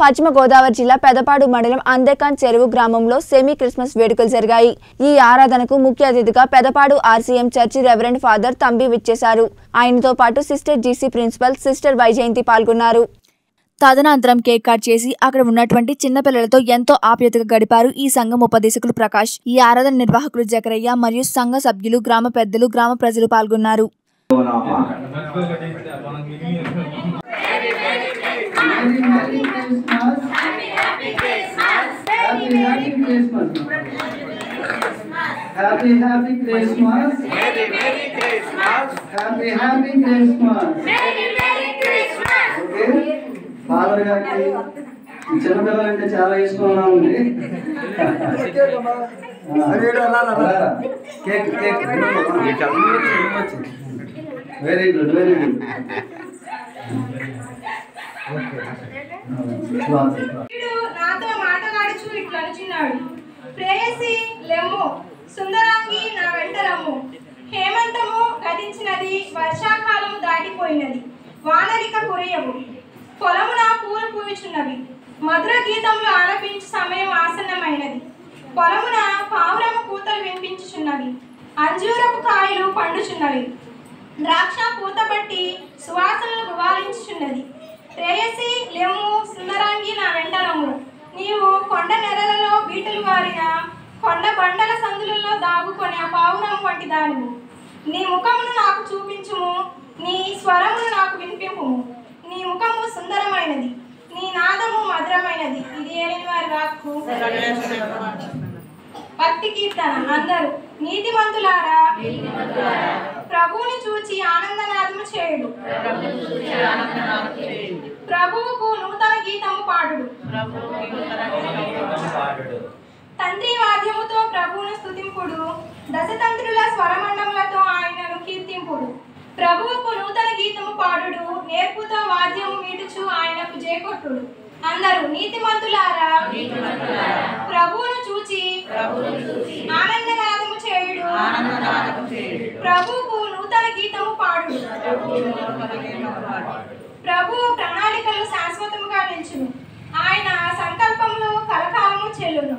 పశ్చిమ గోదావరి జిల్లా పెదపాడు మండలం అందేకాన్ చెరువు గ్రామంలో సెమీ క్రిస్మస్ వేడుకలు జరిగాయి. ఈ ఆరాధనకు ముఖ్య అతిథిగా Pedapadu RCM church reverend father Thambi విచ్చేశారు. ఆయనతో పాటు sister GC principal sister Vaijayanti పాల్గొన్నారు. తదనంతరం కేక్ కట్ చేసి అక్కడ ఉన్నటువంటి చిన్నపిల్లలతో ఎంతో ఆప్యాయతగా గడిపారు ఈ సంఘం ఉపదేశకులు ప్రకాష్. ఈ ఆరాధన నిర్వాహకులు జకరయ్య మరియు సంఘ సభ్యులు గ్రామ పెద్దలు గ్రామ ప్రజలు పాల్గొన్నారు. Happy Christmas. Happy, Happy Christmas. Happy, Happy Christmas. Okay father గారికి చిన్నపిల్లలంటే చాలా ఇష్టంగా ఉంది cake cake very good very good నాతో మాటలాడుచు ఇట్లా అనుచున్నాడు ప్రేయసి లెమ్ము సుందరాంగి నా వెంట రమ్ము. హేమంతము గతించినది వర్షాకాలము దాటిపోయినది. వానరిక కురియవు. పొలమున పూలు పూయుచున్నవి మధుర గీతములు ఆలపించు సమయం ఆసన్నమైనది. పొలమున పావురము పూతలు వినిపించుచున్నవి. అంజూరపు కాయలు పండుచున్నవి. ద్రాక్ష పూతబట్టి సువాసనలు గువాలించుచున్నది. ప్రేయసి లెమ్ము సుందరాంగి నా వెంట రమ్ము. నీవు కొండ నెరలలో బీటలు వారిన కొండ బండల సందులలో దాగుకొని ఆ పావురం వంటి దానివు. నీ ముఖమును నాకు చూపించుము నీ స్వరమును నాకు వినిపింపుము. నీ ముఖము సుందరమైనది నీ నాదము మధురమైనది. ఇది ఏలిన వారి వాక్కు. భక్తి కీర్తన అందరూ. నీతిమంతులారా ప్రభువుని చూచి ఆనందనాదము చేయుడు ప్రభువుకు నూతన పాడుడు. తండ్రి వాద్యముతో ప్రభువును స్తుతింపుడు. దశతంత్రుల స్వరమండములతో ఆయనను కీర్తింపుడు. ప్రభువుకు నూతన గీతము పాడుడు. నేర్పుతో వాద్యము మీటుచు ఆయనకు జేకొట్టుడు అందరూ నీతిమంతులారా? ప్రభువును చూచి ఆనందనాదము చేయుడు. ప్రభువుకు నూతన గీతము పాడుడు. ప్రభు ప్రణాళికలు శాశ్వతముగా నిల్చును. ఆయన సంకల్పములు కలకాలము చెల్లును.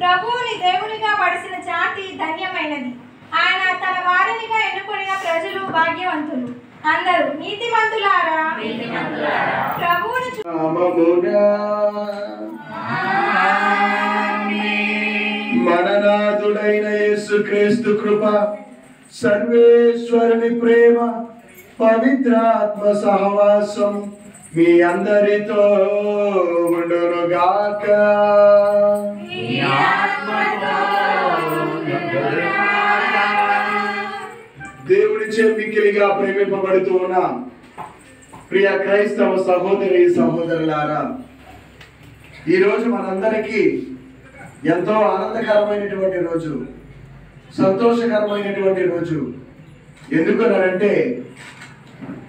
ప్రభువుని దేవునిగా పడిసిన జాతి ధన్యమైనది. ఆయన తన వారినిగా ఎన్నుకొనిన ప్రజలు భాగ్యవంతులు. అందరూ నీతిమంతులారా? ప్రభువుని మననాథుడైన యేసుక్రీస్తు కృప సర్వేశ్వరుని ప్రేమ పవిత్రాత్మ సహవాసం మీ అందరితో ఉండునుగాక దేవునిచే మిక్కిలిగా ప్రేమింపబడుతూ ఉన్నాం ప్రియ క్రైస్తవ సహోదరి సహోదరులారా ఈరోజు మనందరికీ ఎంతో ఆనందకరమైనటువంటి రోజు సంతోషకరమైనటువంటి రోజు. ఎందుకనంటే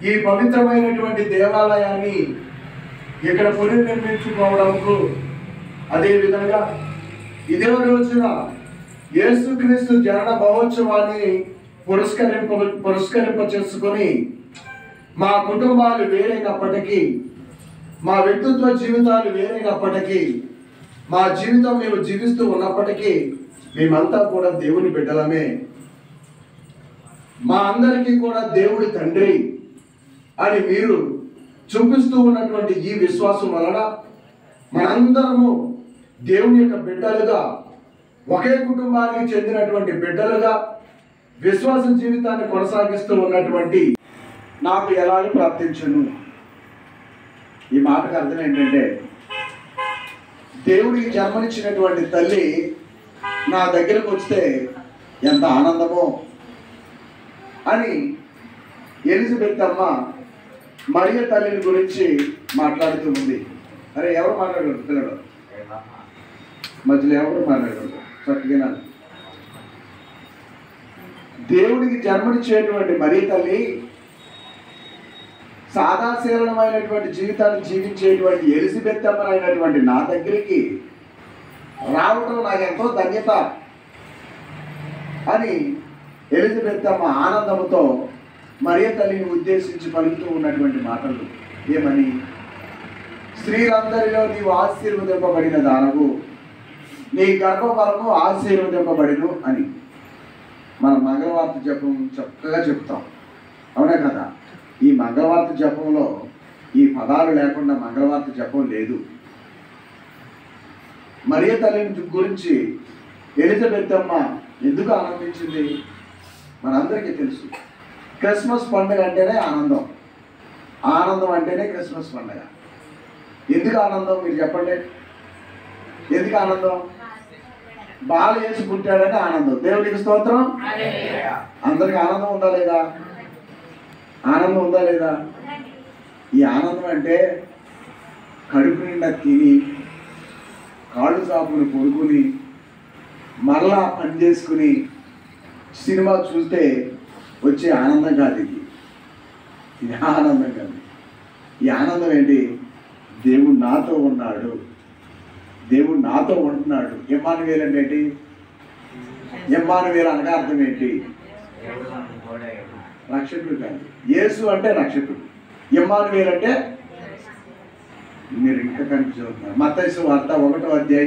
ఈ పవిత్రమైనటువంటి దేవాలయాన్ని ఇక్కడ పునర్నిర్మించుకోవడంకు అదేవిధంగా ఇదే రోజున యేసుక్రీస్తు జనన మహోత్సవాన్ని పురస్కరింప పురస్కరింప చేసుకొని మా కుటుంబాలు వేరైనప్పటికీ మా వ్యక్తిత్వ జీవితాలు వేరైనప్పటికీ మా జీవితం మేము జీవిస్తూ ఉన్నప్పటికీ మేమంతా కూడా దేవుని బిడ్డలమే. మా అందరికీ కూడా దేవుడి తండ్రి. అని మీరు చూపిస్తూ ఉన్నటువంటి ఈ విశ్వాసం వలన మనందరము దేవుని యొక్క బిడ్డలుగా ఒకే కుటుంబానికి చెందినటువంటి బిడ్డలుగా విశ్వాస జీవితాన్ని కొనసాగిస్తూ ఉన్నటువంటి నాకు ఎలాగో ప్రార్థించను ఈ మాటకు అర్థం ఏంటంటే దేవుడికి జన్మనిచ్చినటువంటి తల్లి నా దగ్గరకు వస్తే ఎంత ఆనందమో అని ఎలిజబెత్ అమ్మ మరియ తల్లిని గురించి మాట్లాడుతూ ఉంది అరే ఎవరు మాట్లాడగలరు పిల్లడు మధ్యలో ఎవరు మాట్లాడగలరు? చక్కగా దేవుడికి జన్మనిచ్చేటువంటి మరియ తల్లి సాదాశీలమైనటువంటి జీవితాన్ని జీవించేటువంటి ఎలిజబెత్ అమ్మనైనటువంటి నా దగ్గరికి రావడం నాకు ఎంతో ధన్యత అని ఎలిజబెత్ అమ్మ ఆనందంతో మరియ తల్లిని ఉద్దేశించి పలుకుతూ ఉన్నటువంటి మాటలు ఏమని? స్త్రీలందరిలో నీవు ఆశీర్వదింపబడిన దానవు నీ గర్భఫలము ఆశీర్వదింపబడిను అని. మన మంగళవార్త జపం చక్కగా చెప్తాం. అవునా కదా? ఈ మంగళవార్త జపంలో ఈ పదాలు లేకుండా మంగళవార్త జపం లేదు. మరియ తల్లిని గురించి ఎలిజబెత్తమ్మ ఎందుకు ఆనందించింది? మనందరికీ తెలుసు. క్రిస్మస్ పండుగ అంటేనే ఆనందం. ఆనందం అంటేనే క్రిస్మస్ పండుగ. ఎందుకు ఆనందం? మీరు చెప్పండి. ఎందుకు ఆనందం? బాల వేసి పుట్టాడని ఆనందం. దేవుడికి స్తోత్రం? అందరికి ఆనందం ఉందా లేదా? ఆనందం ఉందా లేదా? ఈ ఆనందం అంటే కడుపు నిండా తిని కాళ్ళు చాపులు కొడుకుని మరలా పని చేసుకుని సినిమా చూస్తే వచ్చే ఆనందం కాదు ఇది. ఇది ఆనందం కాదు. ఈ ఆనందం ఏంటి? దేవుడు నాతో ఉన్నాడు. దేవుడు నాతో ఉంటున్నాడు. ఎమ్మానువేలు అంటే ఏంటి? ఎమ్మానువేలు అనగా అర్థం ఏంటి? రక్షకుడు కాదు. యేసు అంటే రక్షకుడు. ఎమ్మానువేలు అంటే మీరు ఇంకా కన్ఫ్యూజ్ మత వార్త ఒకటో అధ్యాయం